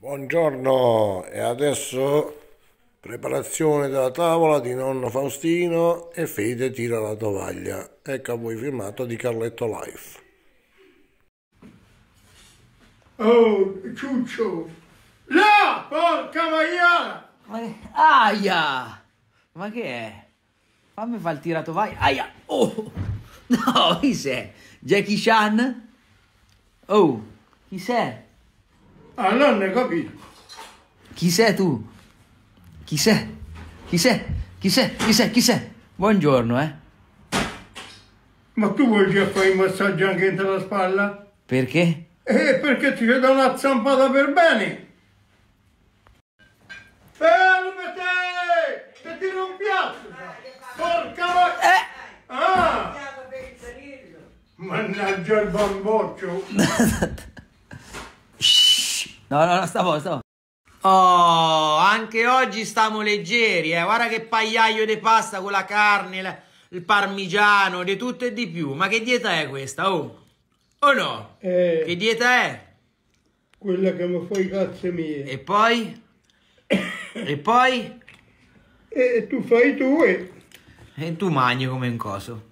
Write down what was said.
Buongiorno e adesso preparazione della tavola di nonno Faustino e Fede tira la tovaglia. Ecco a voi filmato di Carletto Life. Oh, ciuccio! Là, porca maiala! Ma che... Aia! Ma che è? Fammi fare il tirato vai. Aia! Oh! No, chi sei? Jackie Chan? Oh, chi sei? Ah, non ne capito. Chi sei tu? Chi sei? Chi sei? Chi sei? Chi sei? Chi sei? Buongiorno, eh? Ma tu vuoi già fare il massaggio anche entro la spalla? Perché? Eh, perché ti vedo una zampata per bene. Fermate! Che ti non piace! Porca ma... Eh! Ah! Mannaggia il bamboccio! No, no, no, stavo, stavo. Oh, anche oggi stiamo leggeri, eh. Guarda che pagliaio di pasta con la carne, la- il parmigiano, di tutto e di più. Ma che dieta è questa, oh? O no? Che Eh, dieta è? quella che mi fai i cazzi mie. E poi? E poi? E tu fai tu e... E tu mangi come un coso.